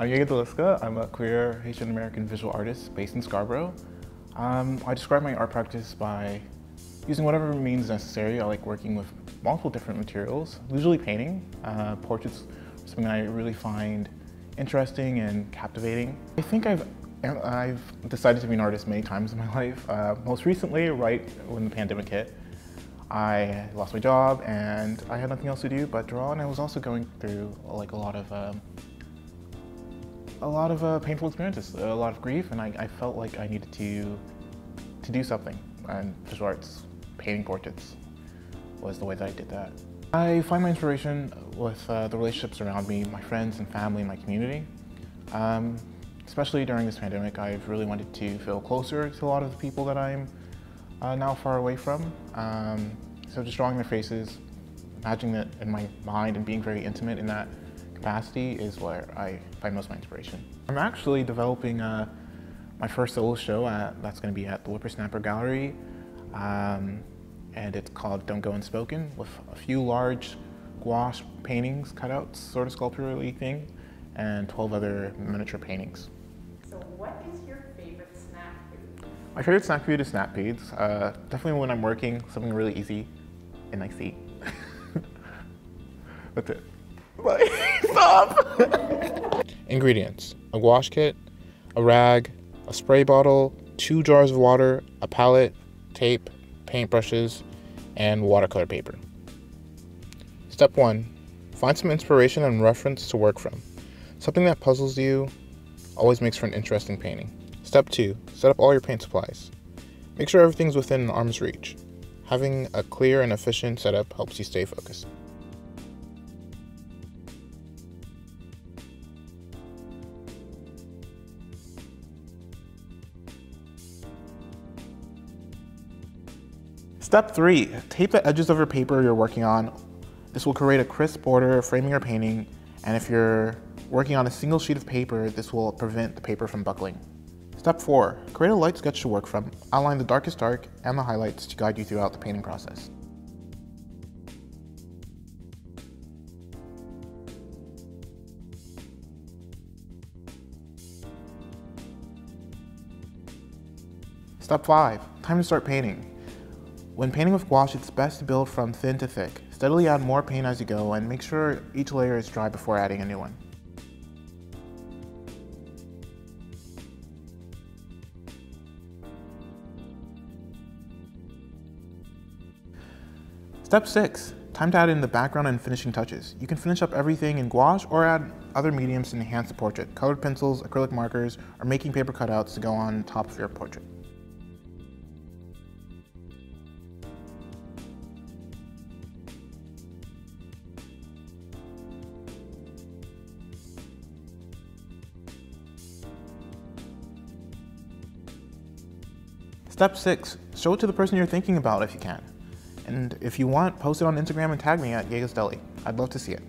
I'm Jega Delisca. I'm a queer Haitian American visual artist based in Scarborough. Um, I describe my art practice by using whatever means necessary. I like working with multiple different materials, usually painting. Uh, portraits are something I really find interesting and captivating. I think I've I've decided to be an artist many times in my life. Uh, most recently, right when the pandemic hit, I lost my job and I had nothing else to do but draw and I was also going through like a lot of um, a lot of uh, painful experiences, a lot of grief and I, I, felt like I needed to to do something and visual arts, painting portraits was the way that I did that. I find my inspiration with uh, the relationships around me, my friends and family my community. Um, especially during this pandemic, I've really wanted to feel closer to a lot of the people that I'm uh, now far away from. Um, so just drawing their faces, imagining that in my mind and being very intimate in that capacity is where I find most of my inspiration. I'm actually developing uh, my first solo show at, that's going to be at the Whippersnapper Gallery. Um, and it's called Don't Go Unspoken with a few large gouache paintings, cutouts, sort of sculpturally thing, and 12 other miniature paintings. So what is your favorite snack food? my favorite snack food is snap peas. Uh, definitely when I'm working, something really easy and I see. That's it. Bye. Stop! Ingredients. A gouache kit, a rag, a spray bottle, two jars of water, a palette, tape, paintbrushes, and watercolor paper. Step 1. Find some inspiration and reference to work from. Something that puzzles you always makes for an interesting painting. Step 2. Set up all your paint supplies. Make sure everything's within arm's reach. Having a clear and efficient setup helps you stay focused. Step 3. Tape the edges of your paper you're working on. This will create a crisp border framing your painting, and if you're working on a single sheet of paper, this will prevent the paper from buckling. Step 4. Create a light sketch to work from. Outline the darkest dark and the highlights to guide you throughout the painting process. Step 5. Time to start painting. When painting with gouache, it's best to build from thin to thick. Steadily add more paint as you go and make sure each layer is dry before adding a new one. Step 6. Time to add in the background and finishing touches. You can finish up everything in gouache or add other mediums to enhance the portrait. Colored pencils, acrylic markers, or making paper cutouts to go on top of your portrait. Step 6. Show it to the person you're thinking about if you can. And if you want, post it on Instagram and tag me at Yegas Deli. I'd love to see it.